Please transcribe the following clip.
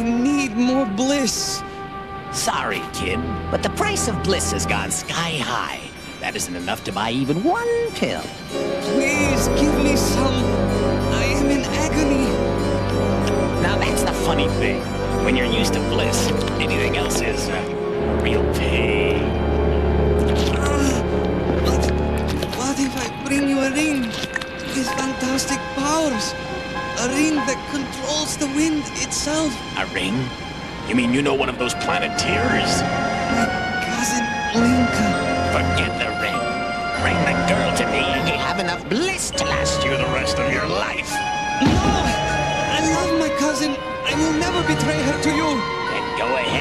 I need more bliss. Sorry, kid, but the price of bliss has gone sky high. That isn't enough to buy even one pill. Please give me some. I am in agony. Now that's the funny thing. When you're used to bliss, anything else is uh, real pain. With fantastic powers? A ring that controls the wind itself. A ring? You mean you know one of those planeteers? My cousin Linka. Forget the ring. Bring the girl to me and you'll have enough bliss to last you the rest of your life. No! I love my cousin. I will never betray her to you. Then go ahead